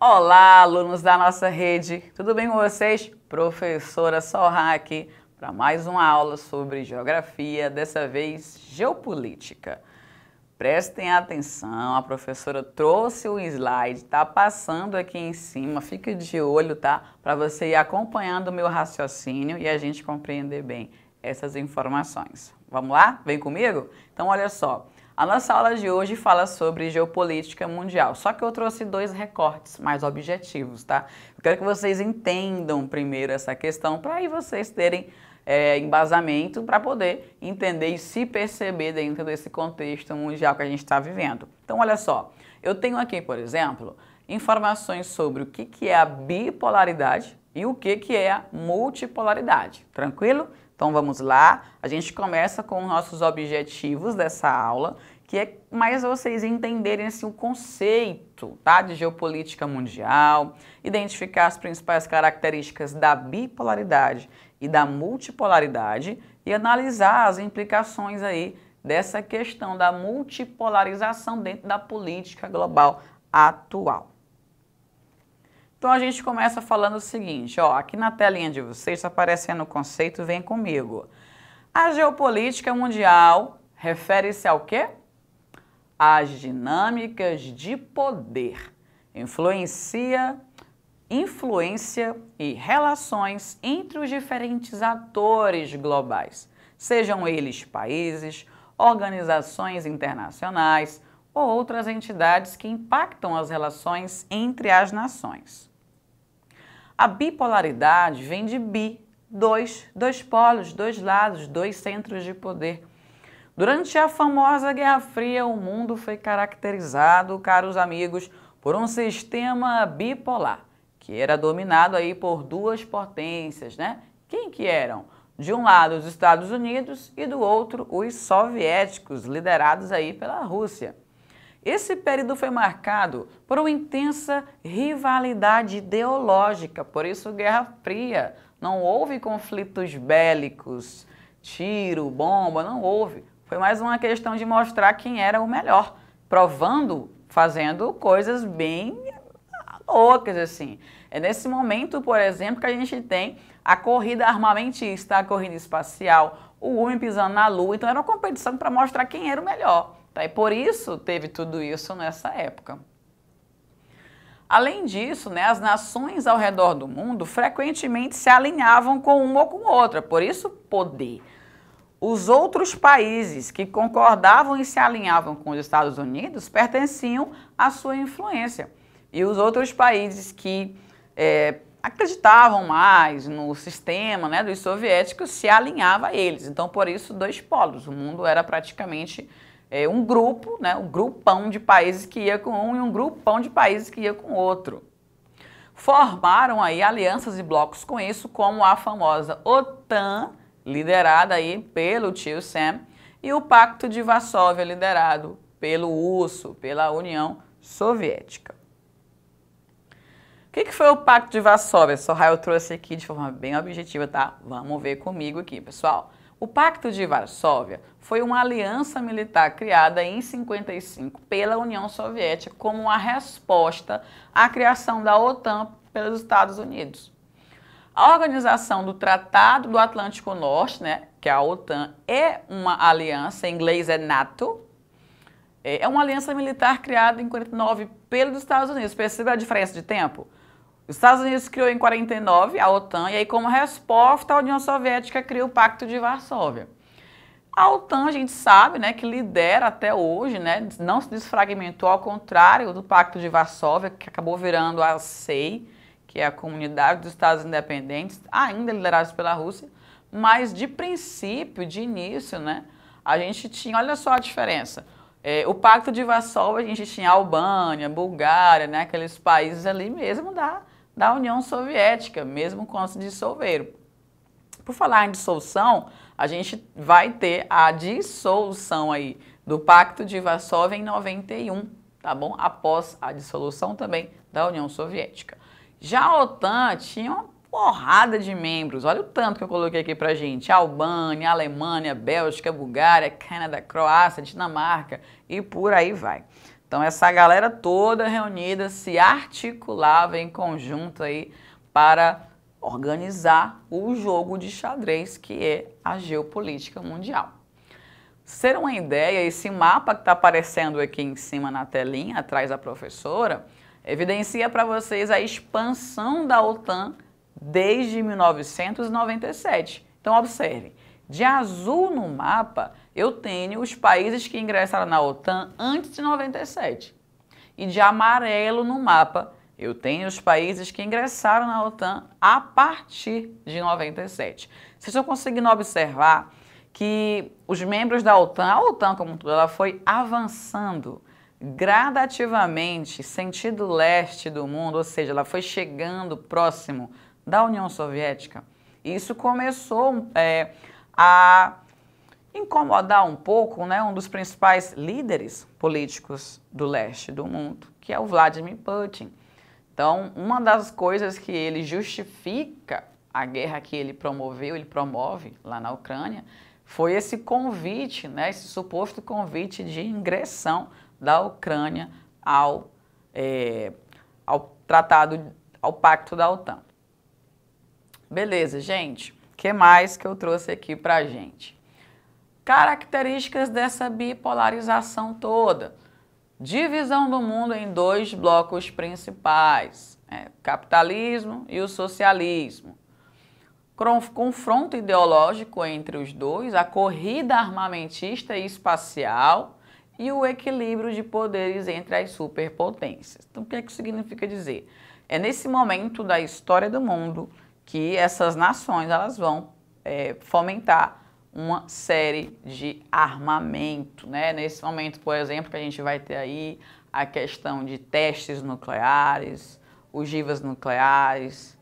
Olá, alunos da nossa rede, tudo bem com vocês? Professora Sorra aqui para mais uma aula sobre geografia, dessa vez geopolítica. Prestem atenção, a professora trouxe o slide, tá passando aqui em cima, fica de olho, tá? Para você ir acompanhando o meu raciocínio e a gente compreender bem essas informações. Vamos lá? Vem comigo? Então, olha só. A nossa aula de hoje fala sobre geopolítica mundial, só que eu trouxe dois recortes mais objetivos, tá? Eu quero que vocês entendam primeiro essa questão para aí vocês terem é, embasamento para poder entender e se perceber dentro desse contexto mundial que a gente está vivendo. Então, olha só, eu tenho aqui, por exemplo, informações sobre o que, que é a bipolaridade e o que, que é a multipolaridade. Tranquilo? Então vamos lá, a gente começa com os nossos objetivos dessa aula, que é mais vocês entenderem assim, o conceito tá, de geopolítica mundial, identificar as principais características da bipolaridade e da multipolaridade e analisar as implicações aí dessa questão da multipolarização dentro da política global atual. Então a gente começa falando o seguinte, ó, aqui na telinha de vocês está aparecendo o conceito, vem comigo. A geopolítica mundial refere-se ao quê? Às dinâmicas de poder. Influencia, influência e relações entre os diferentes atores globais, sejam eles países, organizações internacionais ou outras entidades que impactam as relações entre as nações. A bipolaridade vem de bi, dois, dois polos, dois lados, dois centros de poder. Durante a famosa Guerra Fria, o mundo foi caracterizado, caros amigos, por um sistema bipolar, que era dominado aí por duas potências, né? Quem que eram? De um lado os Estados Unidos e do outro os soviéticos, liderados aí pela Rússia. Esse período foi marcado por uma intensa rivalidade ideológica, por isso Guerra Fria. Não houve conflitos bélicos, tiro, bomba, não houve. Foi mais uma questão de mostrar quem era o melhor, provando, fazendo coisas bem loucas assim. É nesse momento, por exemplo, que a gente tem a corrida armamentista, a corrida espacial, o homem pisando na lua. Então era uma competição para mostrar quem era o melhor. Tá? E por isso teve tudo isso nessa época. Além disso, né, as nações ao redor do mundo frequentemente se alinhavam com uma ou com outra, por isso poder. Os outros países que concordavam e se alinhavam com os Estados Unidos pertenciam à sua influência. E os outros países que é, acreditavam mais no sistema né, dos soviéticos se alinhavam a eles. Então, por isso, dois polos. O mundo era praticamente é, um grupo, né, um grupão de países que ia com um e um grupão de países que ia com outro. Formaram aí alianças e blocos com isso, como a famosa OTAN, liderada aí pelo tio Sam, e o Pacto de Varsóvia, liderado pelo USSO, pela União Soviética. O que, que foi o Pacto de Varsóvia? Só eu trouxe aqui de forma bem objetiva, tá? Vamos ver comigo aqui, pessoal. O Pacto de Varsóvia foi uma aliança militar criada em 55 pela União Soviética como uma resposta à criação da OTAN pelos Estados Unidos. A organização do Tratado do Atlântico Norte, né, que é a OTAN, é uma aliança, em inglês é NATO, é, é uma aliança militar criada em 49 pelos Estados Unidos. Percebe a diferença de tempo? Os Estados Unidos criou em 49 a OTAN e aí como resposta a União Soviética criou o Pacto de Varsóvia. A OTAN, a gente sabe, né, que lidera até hoje, né, não se desfragmentou, ao contrário do Pacto de Varsóvia, que acabou virando a SEI, que é a Comunidade dos Estados Independentes, ainda liderados pela Rússia, mas de princípio, de início, né, a gente tinha, olha só a diferença, é, o Pacto de Varsóvia, a gente tinha Albânia, Bulgária, né, aqueles países ali mesmo da da União Soviética, mesmo quando se dissolveram. Por falar em dissolução, a gente vai ter a dissolução aí do Pacto de Varsóvia em 91, tá bom? Após a dissolução também da União Soviética. Já a OTAN tinha uma porrada de membros. Olha o tanto que eu coloquei aqui pra gente. Albânia, Alemanha, Bélgica, Bulgária, Canadá, Croácia, Dinamarca e por aí vai. Então essa galera toda reunida se articulava em conjunto aí para organizar o jogo de xadrez que é a geopolítica mundial. Ser uma ideia, esse mapa que está aparecendo aqui em cima na telinha, atrás da professora, evidencia para vocês a expansão da OTAN desde 1997. Então, observe, de azul no mapa, eu tenho os países que ingressaram na OTAN antes de 97. E de amarelo no mapa, eu tenho os países que ingressaram na OTAN a partir de 97. Vocês estão conseguindo observar que os membros da OTAN, a OTAN como um todo, ela foi avançando gradativamente sentido leste do mundo, ou seja, ela foi chegando próximo da União Soviética. Isso começou é, a incomodar um pouco né, um dos principais líderes políticos do leste do mundo, que é o Vladimir Putin. Então, uma das coisas que ele justifica a guerra que ele promoveu, ele promove lá na Ucrânia, foi esse convite, né, esse suposto convite de ingressão da Ucrânia ao, é, ao tratado, ao pacto da OTAN. Beleza, gente. O que mais que eu trouxe aqui pra gente? Características dessa bipolarização toda. Divisão do mundo em dois blocos principais, é, capitalismo e o socialismo. Confronto ideológico entre os dois, a corrida armamentista e espacial e o equilíbrio de poderes entre as superpotências. Então, o que, é que significa dizer? É nesse momento da história do mundo que essas nações elas vão é, fomentar uma série de armamento, né? Nesse momento, por exemplo, que a gente vai ter aí a questão de testes nucleares, ogivas nucleares,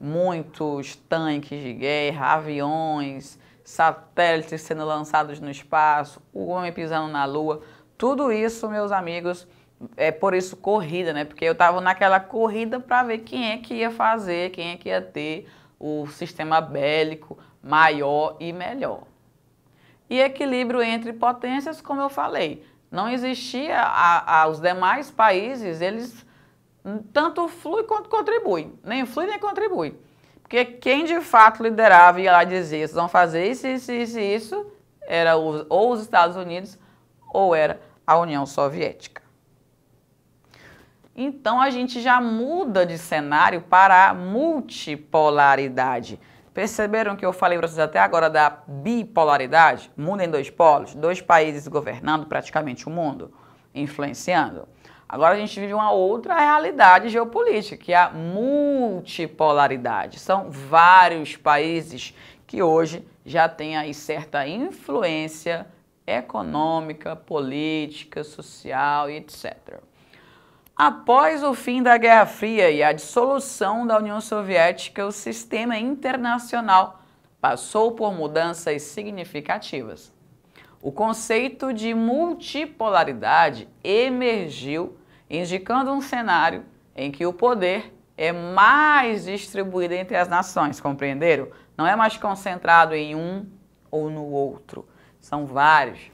muitos tanques de guerra, aviões, satélites sendo lançados no espaço, o homem pisando na lua, tudo isso, meus amigos, é por isso corrida, né? Porque eu estava naquela corrida para ver quem é que ia fazer, quem é que ia ter o sistema bélico maior e melhor. E equilíbrio entre potências, como eu falei, não existia a, a, os demais países, eles tanto fluem quanto contribuem, nem flui nem contribui. Porque quem de fato liderava e lá dizer, vocês vão fazer isso, isso, isso, isso, era os, ou os Estados Unidos ou era a União Soviética. Então a gente já muda de cenário para a multipolaridade. Perceberam que eu falei para vocês até agora da bipolaridade? Mundo em dois polos, dois países governando praticamente o mundo, influenciando. Agora a gente vive uma outra realidade geopolítica, que é a multipolaridade. São vários países que hoje já têm aí certa influência econômica, política, social e etc. Após o fim da Guerra Fria e a dissolução da União Soviética, o sistema internacional passou por mudanças significativas. O conceito de multipolaridade emergiu, indicando um cenário em que o poder é mais distribuído entre as nações, compreenderam? Não é mais concentrado em um ou no outro, são vários.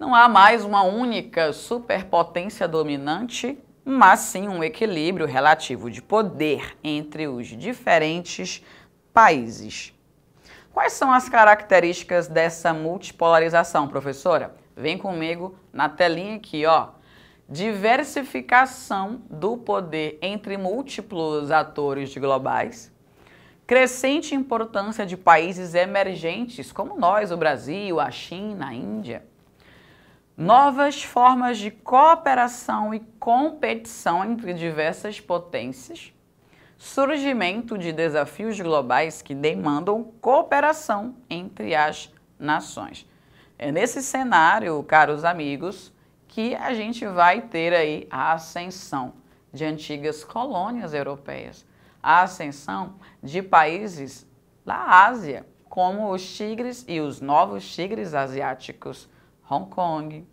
Não há mais uma única superpotência dominante, mas sim um equilíbrio relativo de poder entre os diferentes países. Quais são as características dessa multipolarização, professora? Vem comigo na telinha aqui, ó. Diversificação do poder entre múltiplos atores globais, crescente importância de países emergentes como nós, o Brasil, a China, a Índia, novas formas de cooperação e competição entre diversas potências, surgimento de desafios globais que demandam cooperação entre as nações. É nesse cenário, caros amigos, que a gente vai ter aí a ascensão de antigas colônias europeias, a ascensão de países da Ásia, como os tigres e os novos tigres asiáticos Hong Kong,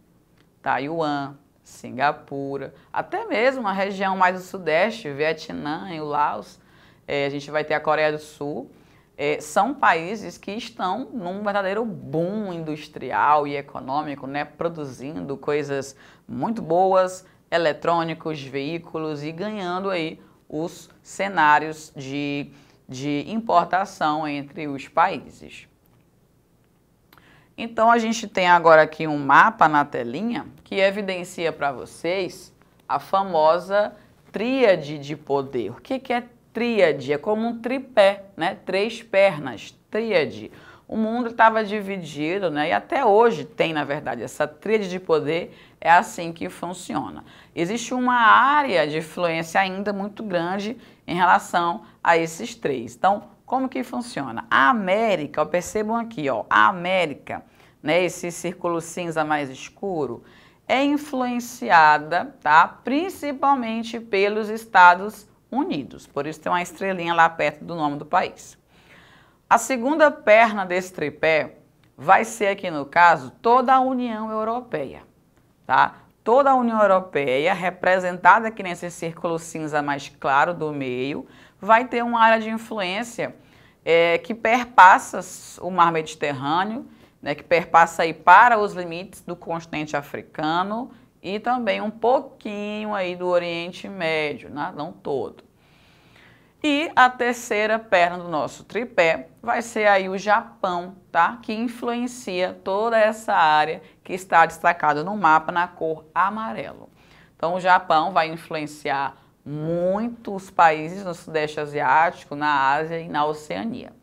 Taiwan, Singapura, até mesmo a região mais do sudeste, Vietnã e o Laos, é, a gente vai ter a Coreia do Sul, é, são países que estão num verdadeiro boom industrial e econômico, né, produzindo coisas muito boas, eletrônicos, veículos e ganhando aí os cenários de, de importação entre os países. Então a gente tem agora aqui um mapa na telinha que evidencia para vocês a famosa tríade de poder. O que, é tríade? É como um tripé, né? Três pernas, tríade. O mundo estava dividido, né? E até hoje tem, na verdade, essa tríade de poder é assim que funciona. Existe uma área de influência ainda muito grande em relação a esses três. Então, como que funciona? A América, ó, percebam aqui, ó, a América, né, esse círculo cinza mais escuro, é influenciada, tá, principalmente pelos Estados Unidos. Por isso tem uma estrelinha lá perto do nome do país. A segunda perna desse tripé vai ser aqui no caso toda a União Europeia, tá? Toda a União Europeia, representada aqui nesse círculo cinza mais claro do meio, vai ter uma área de influência é, que perpassa o mar Mediterrâneo, né, que perpassa aí para os limites do continente africano e também um pouquinho aí do Oriente Médio, né, não todo. E a terceira perna do nosso tripé vai ser aí o Japão, tá? Que influencia toda essa área que está destacada no mapa na cor amarelo. Então o Japão vai influenciar muitos países no Sudeste Asiático, na Ásia e na Oceania.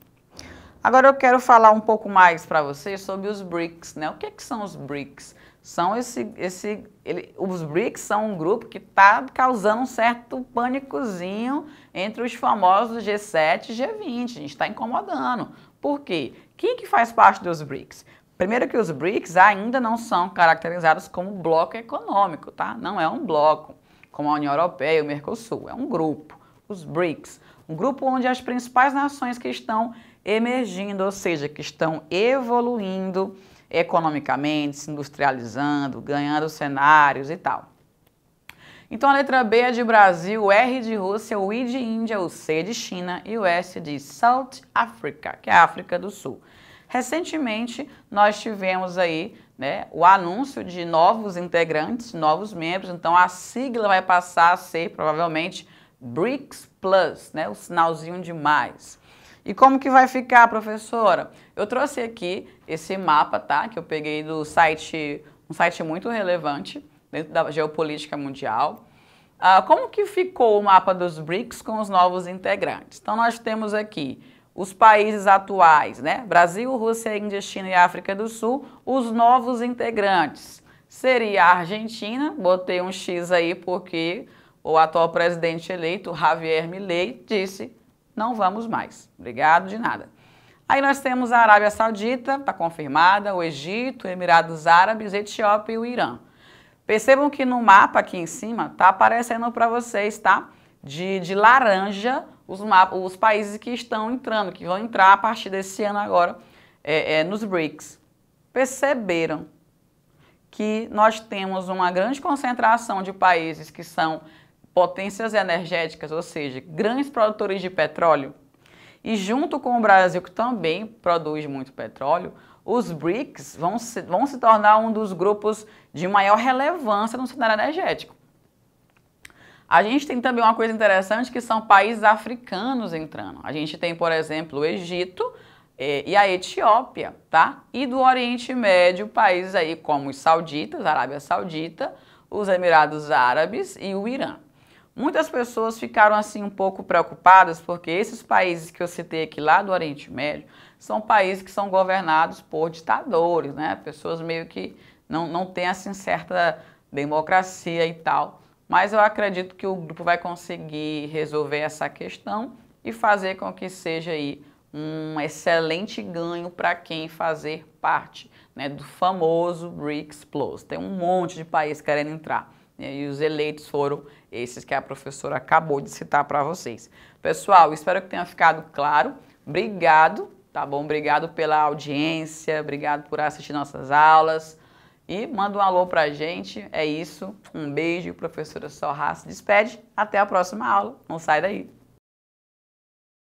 Agora eu quero falar um pouco mais para vocês sobre os BRICS, né? O que, que são os BRICS? São esse, esse, ele, os BRICS são um grupo que está causando um certo pânicozinho entre os famosos G7 e G20. A gente está incomodando. Por quê? Quem que faz parte dos BRICS? Primeiro que os BRICS ainda não são caracterizados como bloco econômico, tá? Não é um bloco, como a União Europeia e o Mercosul. É um grupo, os BRICS. Um grupo onde as principais nações que estão emergindo, ou seja, que estão evoluindo economicamente, se industrializando, ganhando cenários e tal. Então a letra B é de Brasil, o R de Rússia, o I de Índia, o C de China e o S de South Africa, que é a África do Sul. Recentemente nós tivemos aí né, o anúncio de novos integrantes, novos membros, então a sigla vai passar a ser provavelmente BRICS Plus, né, o sinalzinho de mais. E como que vai ficar, professora? Eu trouxe aqui esse mapa, tá? Que eu peguei do site, um site muito relevante dentro da geopolítica mundial. Ah, como que ficou o mapa dos BRICS com os novos integrantes? Então nós temos aqui os países atuais, né? Brasil, Rússia, Índia, China e África do Sul, os novos integrantes. Seria a Argentina, botei um X aí porque o atual presidente eleito, Javier Milei, disse não vamos mais. Obrigado de nada. Aí nós temos a Arábia Saudita, está confirmada, o Egito, Emirados Árabes, Etiópia e o Irã. Percebam que no mapa aqui em cima está aparecendo para vocês, tá? De, de laranja os, os países que estão entrando, que vão entrar a partir desse ano agora é, é, nos BRICS. Perceberam que nós temos uma grande concentração de países que são potências energéticas, ou seja, grandes produtores de petróleo, e junto com o Brasil, que também produz muito petróleo, os BRICS vão se, vão se tornar um dos grupos de maior relevância no cenário energético. A gente tem também uma coisa interessante que são países africanos entrando. A gente tem, por exemplo, o Egito eh, e a Etiópia, tá? E do Oriente Médio, países aí como os sauditas, a Arábia Saudita, os Emirados Árabes e o Irã. Muitas pessoas ficaram assim um pouco preocupadas porque esses países que eu citei aqui lá do Oriente Médio são países que são governados por ditadores, né? Pessoas meio que não, não têm assim certa democracia e tal. Mas eu acredito que o grupo vai conseguir resolver essa questão e fazer com que seja aí um excelente ganho para quem fazer parte né, do famoso BRICS Plus. Tem um monte de países querendo entrar. E os eleitos foram esses que a professora acabou de citar para vocês. Pessoal, espero que tenha ficado claro. Obrigado, tá bom? Obrigado pela audiência, obrigado por assistir nossas aulas. E manda um alô para a gente. É isso. Um beijo. Professora Sorra se despede. Até a próxima aula. Não sai daí.